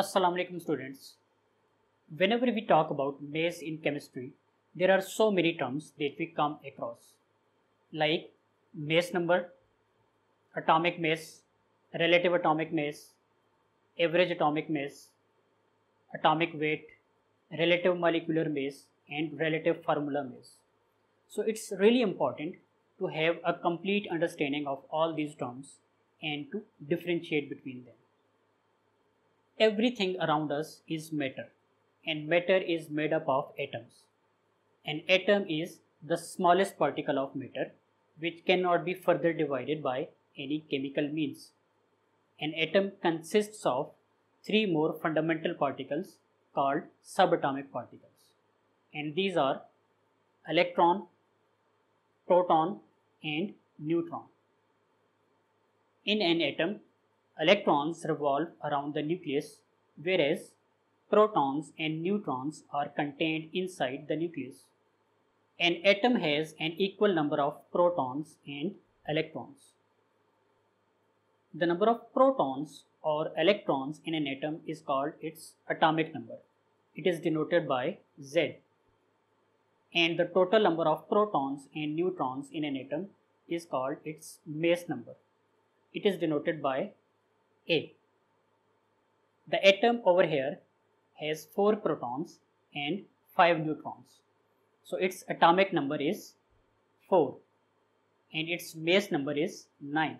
Assalamu alaikum students. Whenever we talk about mass in chemistry, there are so many terms that we come across like mass number, atomic mass, relative atomic mass, average atomic mass, atomic weight, relative molecular mass and relative formula mass. So it's really important to have a complete understanding of all these terms and to differentiate between them. Everything around us is matter and matter is made up of atoms. An atom is the smallest particle of matter which cannot be further divided by any chemical means. An atom consists of three more fundamental particles called subatomic particles and these are electron, proton and neutron. In an atom, electrons revolve around the nucleus whereas protons and neutrons are contained inside the nucleus. An atom has an equal number of protons and electrons. The number of protons or electrons in an atom is called its atomic number. It is denoted by Z. And the total number of protons and neutrons in an atom is called its mass number. It is denoted by A. The atom over here has 4 protons and 5 neutrons. So its atomic number is 4 and its mass number is 9.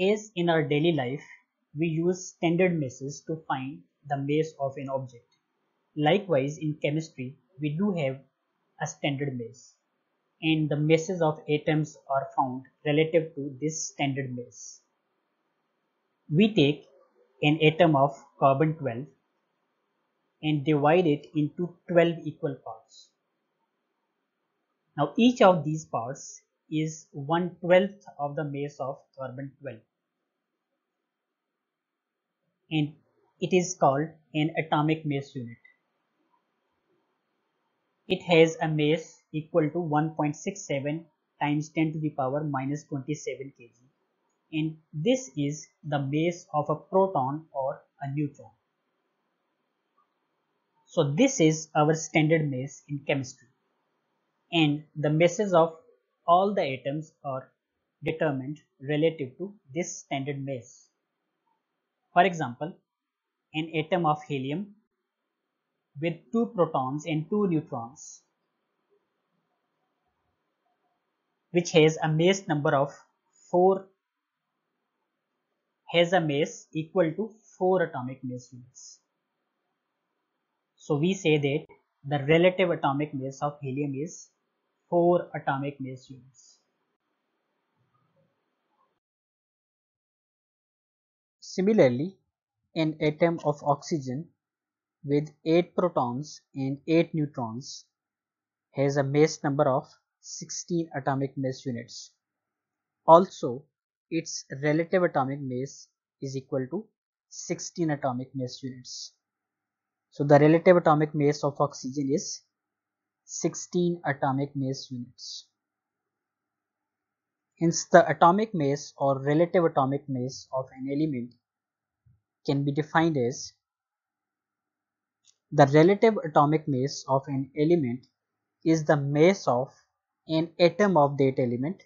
As in our daily life, we use standard masses to find the mass of an object. Likewise, in chemistry, we do have a standard mass and the masses of atoms are found relative to this standard mass. We take an atom of carbon 12 and divide it into 12 equal parts. Now each of these parts is 1 12th of the mass of carbon 12 and it is called an atomic mass unit. It has a mass equal to 1.67 times 10 to the power minus 27 kg and this is the mass of a proton or a neutron. So this is our standard mass in chemistry and the masses of all the atoms are determined relative to this standard mass. For example, an atom of helium with 2 protons and 2 neutrons which has a mass number of 4 has a mass equal to 4 atomic mass units. So we say that the relative atomic mass of helium is 4 atomic mass units. Similarly, an atom of oxygen with 8 protons and 8 neutrons has a mass number of 16 atomic mass units. Also, its relative atomic mass is equal to 16 atomic mass units. So the relative atomic mass of oxygen is 16 atomic mass units. Hence the atomic mass or relative atomic mass of an element can be defined as the relative atomic mass of an element is the mass of an atom of that element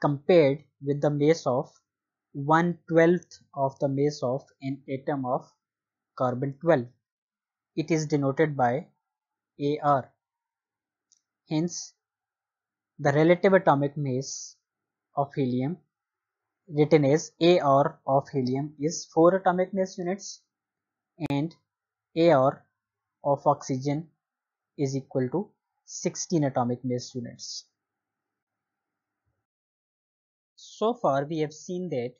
compared with the mass of 1 12th of the mass of an atom of carbon 12. It is denoted by AR. Hence, the relative atomic mass of helium written as AR of helium is 4 atomic mass units and AR of oxygen is equal to 16 atomic mass units. So far we have seen that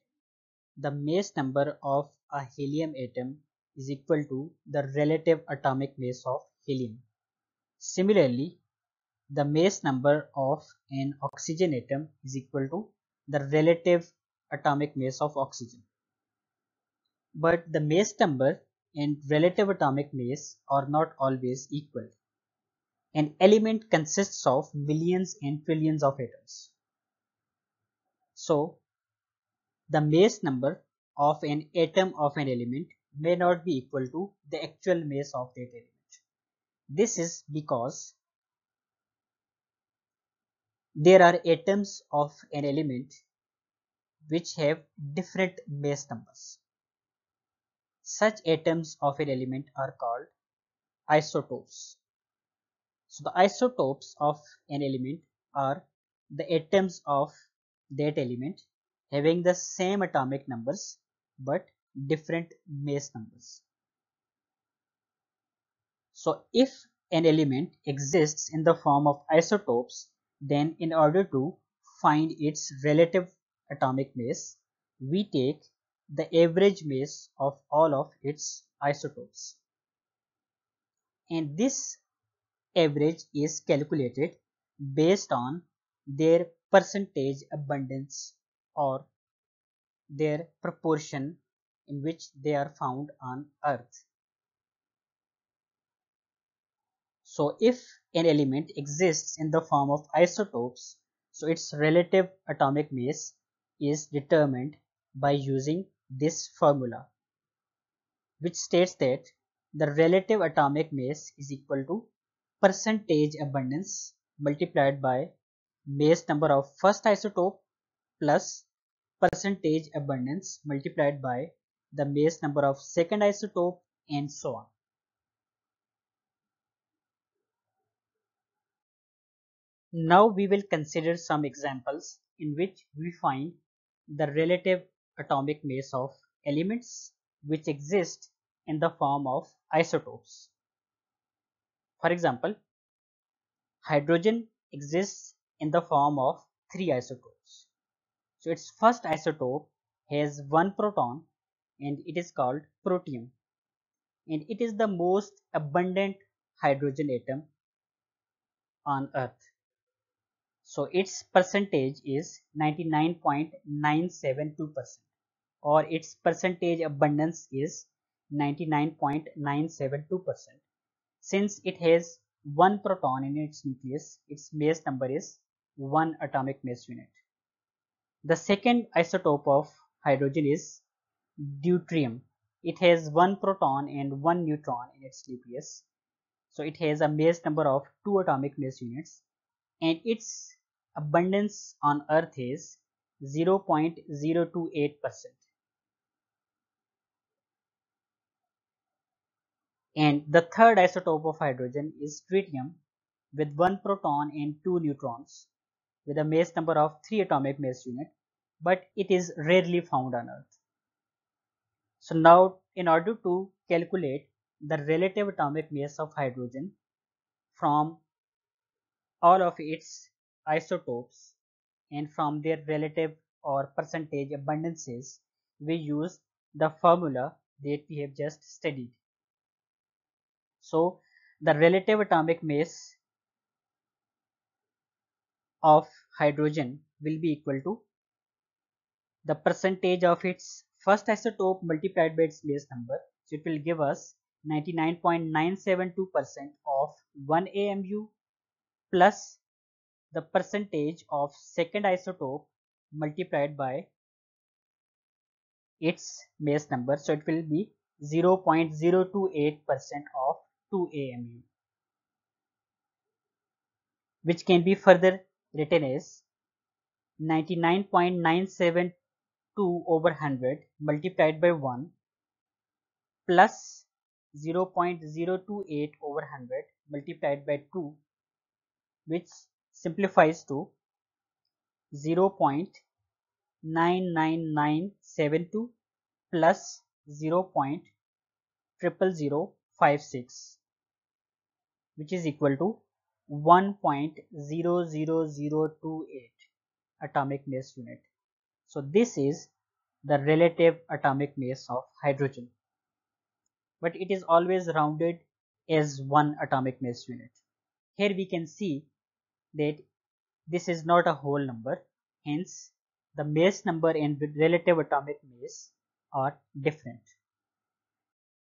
the mass number of a helium atom is equal to the relative atomic mass of helium. Similarly, the mass number of an oxygen atom is equal to the relative atomic mass of oxygen. But the mass number and relative atomic mass are not always equal. An element consists of millions and trillions of atoms. So, the mass number of an atom of an element may not be equal to the actual mass of that element. This is because there are atoms of an element which have different mass numbers. Such atoms of an element are called isotopes. So the isotopes of an element are the atoms of that element having the same atomic numbers but different mass numbers. So if an element exists in the form of isotopes then in order to find its relative atomic mass we take the average mass of all of its isotopes and this average is calculated based on their percentage abundance or their proportion in which they are found on earth. So if an element exists in the form of isotopes, so its relative atomic mass is determined by using this formula which states that the relative atomic mass is equal to percentage abundance multiplied by mass number of first isotope plus percentage abundance multiplied by the mass number of second isotope and so on. Now we will consider some examples in which we find the relative atomic mass of elements which exist in the form of isotopes. For example, hydrogen exists in the form of three isotopes. So its first isotope has one proton and it is called protium and it is the most abundant hydrogen atom on earth. So its percentage is 99.972% or its percentage abundance is 99.972%. Since it has one proton in its nucleus, its mass number is 1 atomic mass unit. The second isotope of hydrogen is deuterium. It has one proton and one neutron in its nucleus. So it has a mass number of 2 atomic mass units and its abundance on earth is 0.028%. And the third isotope of hydrogen is tritium with one proton and two neutrons with a mass number of 3 atomic mass unit but it is rarely found on earth. So now in order to calculate the relative atomic mass of hydrogen from all of its isotopes and from their relative or percentage abundances we use the formula that we have just studied. So the relative atomic mass of hydrogen will be equal to the percentage of its first isotope multiplied by its mass number. So it will give us 99.972% of 1 AMU plus the percentage of second isotope multiplied by its mass number. So it will be 0.028% of 2 AMU which can be further written as 99.972 over 100 multiplied by 1 plus 0.028 over 100 multiplied by 2 which simplifies to 0.99972 plus 0.00056 which is equal to 1.00028 atomic mass unit. So this is the relative atomic mass of hydrogen. But it is always rounded as 1 atomic mass unit. Here we can see that this is not a whole number. Hence the mass number and relative atomic mass are different.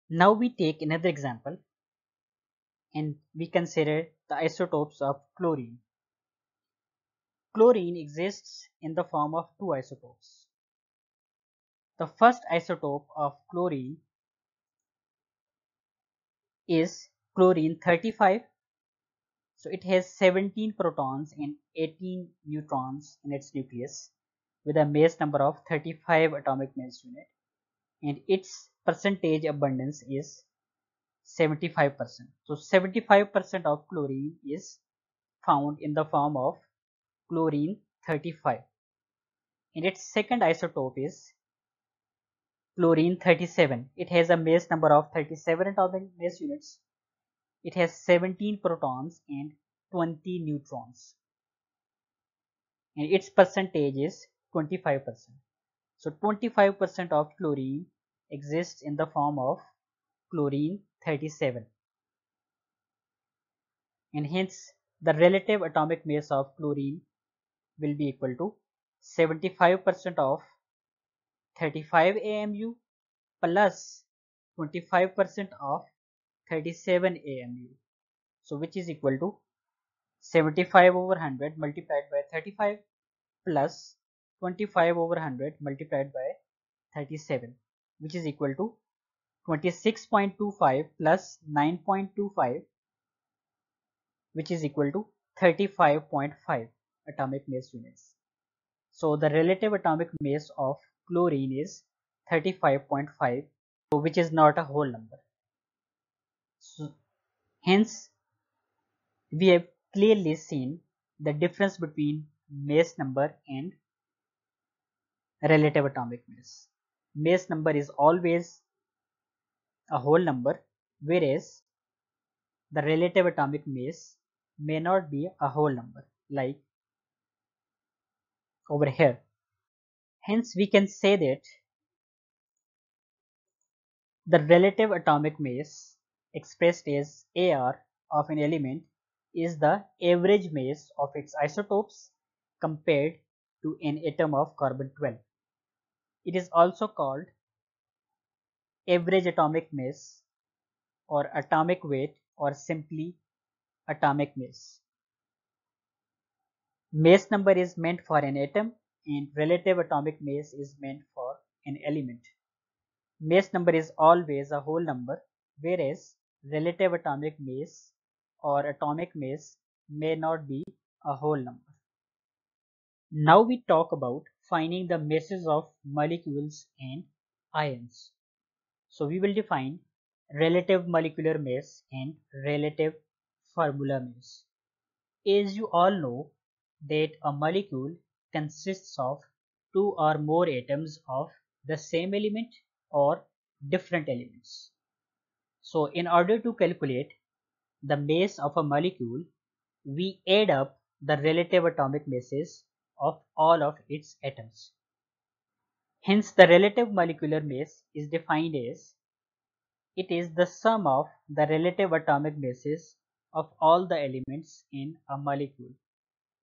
Now we take another example and we consider the isotopes of chlorine. Chlorine exists in the form of two isotopes. The first isotope of chlorine is chlorine 35 so it has 17 protons and 18 neutrons in its nucleus with a mass number of 35 atomic mass unit and its percentage abundance is 75%. So 75% of chlorine is found in the form of chlorine 35 and its second isotope is chlorine 37. It has a mass number of 37 atomic mass units it has 17 protons and 20 neutrons and its percentage is 25%. So 25% of chlorine exists in the form of chlorine 37 and hence the relative atomic mass of chlorine will be equal to 75% of 35 AMU plus 25% of 37 AMU. So which is equal to 75 over 100 multiplied by 35 plus 25 over 100 multiplied by 37 which is equal to 26.25 plus 9.25 which is equal to 35.5 atomic mass units. So the relative atomic mass of chlorine is 35.5 which is not a whole number. So, hence, we have clearly seen the difference between mass number and relative atomic mass. Mass number is always a whole number whereas the relative atomic mass may not be a whole number like over here. Hence we can say that the relative atomic mass expressed as AR of an element is the average mass of its isotopes compared to an atom of carbon 12. It is also called average atomic mass or atomic weight or simply atomic mass. Mass number is meant for an atom and relative atomic mass is meant for an element. Mass number is always a whole number whereas relative atomic mass or atomic mass may not be a whole number. Now we talk about finding the masses of molecules and ions. So we will define relative molecular mass and relative formula mass. As you all know that a molecule consists of two or more atoms of the same element or different elements. So in order to calculate the mass of a molecule, we add up the relative atomic masses of all of its atoms. Hence the relative molecular mass is defined as it is the sum of the relative atomic masses of all the elements in a molecule.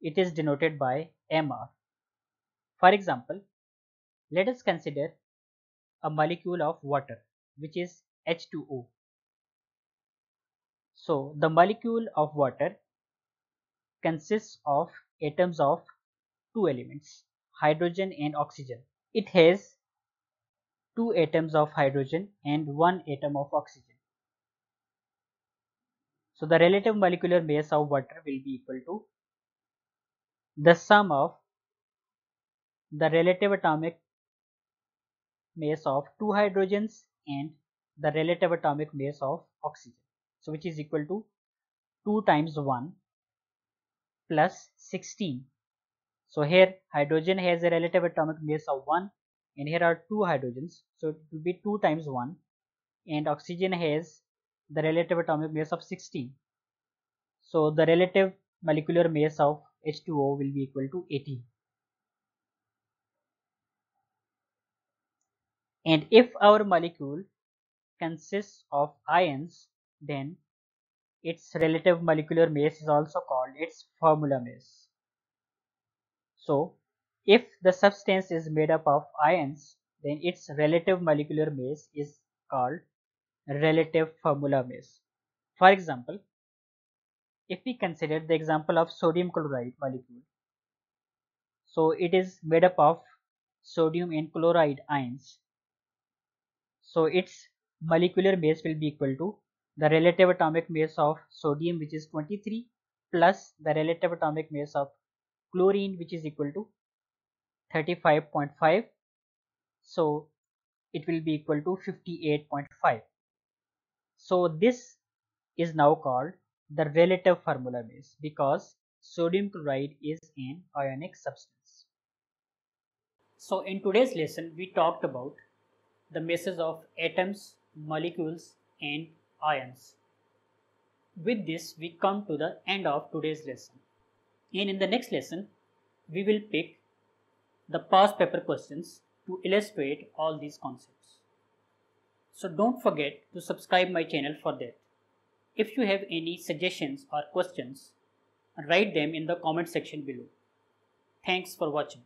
It is denoted by MR. For example, let us consider a molecule of water which is H2O. So the molecule of water consists of atoms of two elements, hydrogen and oxygen. It has two atoms of hydrogen and one atom of oxygen. So the relative molecular mass of water will be equal to the sum of the relative atomic mass of two hydrogens and the relative atomic mass of oxygen so which is equal to 2 times 1 plus 16 so here hydrogen has a relative atomic mass of 1 and here are two hydrogens. So it will be 2 times 1 and oxygen has the relative atomic mass of 16 so the relative molecular mass of H2O will be equal to 18 and if our molecule consists of ions then its relative molecular mass is also called its formula mass. So, if the substance is made up of ions, then its relative molecular mass is called relative formula mass. For example, if we consider the example of sodium chloride molecule, so it is made up of sodium and chloride ions. So its molecular mass will be equal to the relative atomic mass of sodium which is 23 plus the relative atomic mass of chlorine which is equal to 35.5 so it will be equal to 58.5 so this is now called the relative formula mass because sodium chloride is an ionic substance. So in today's lesson we talked about the masses of atoms molecules and ions. With this we come to the end of today's lesson and in the next lesson we will pick the past paper questions to illustrate all these concepts. So don't forget to subscribe my channel for that. If you have any suggestions or questions, write them in the comment section below. Thanks for watching.